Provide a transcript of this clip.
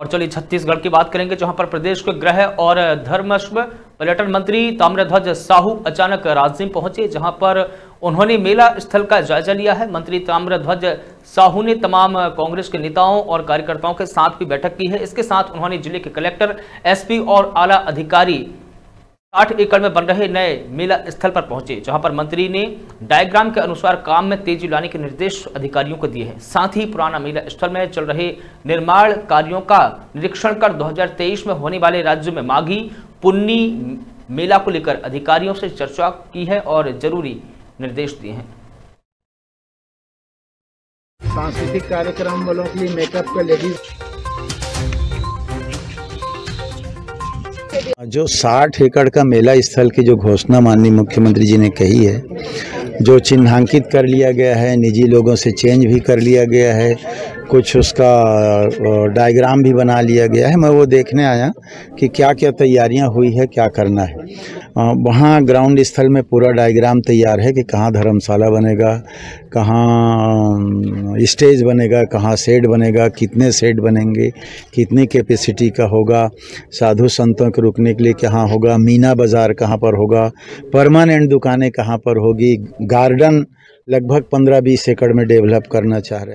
और चलिए छत्तीसगढ़ की बात करेंगे, जहाँ पर प्रदेश के गृह और धर्म पर्यटन मंत्री ताम्रध्वज साहू अचानक राजिम पहुँचे, जहाँ पर उन्होंने मेला स्थल का जायजा लिया है। मंत्री ताम्रध्वज साहू ने तमाम कांग्रेस के नेताओं और कार्यकर्ताओं के साथ भी बैठक की है। इसके साथ उन्होंने ज़िले के कलेक्टर, एसपी और आला अधिकारी साठ एकड़ में बन रहे नए मेला स्थल पर पहुँचे, जहाँ पर मंत्री ने डायग्राम के अनुसार काम में तेज़ी लाने के निर्देश अधिकारियों को दिए हैं। साथ ही पुराना मेला स्थल में चल रहे निर्माण कार्यों का निरीक्षण कर 2023 में होने वाले राज्य में माघी, पुन्नी मेला को लेकर अधिकारियों से चर्चा की है और ज़रूरी निर्देश दिए हैं। सांस्कृतिक कार्यक्रम वालों के लिए मेकअप का लेडीज़ जो 60 एकड़ का मेला स्थल की जो घोषणा माननीय मुख्यमंत्री जी ने कही है, जो चिन्हांकित कर लिया गया है, निजी लोगों से चेंज भी कर लिया गया है, कुछ उसका डायग्राम भी बना लिया गया है, मैं वो देखने आया कि क्या क्या तैयारियाँ हुई है, क्या करना है। वहाँ ग्राउंड स्थल में पूरा डायग्राम तैयार है कि कहाँ धर्मशाला बनेगा, कहाँ स्टेज बनेगा, कहाँ सेट बनेगा, कितने सेड बनेंगे, कितनी कैपेसिटी का होगा, साधु संतों के रुकने के लिए कहाँ होगा, मीना बाज़ार कहाँ पर होगा परमानेंट दुकानें कहाँ पर होगी गार्डन लगभग पंद्रह बीस एकड़ में डेवलप करना चाह रहे हैं।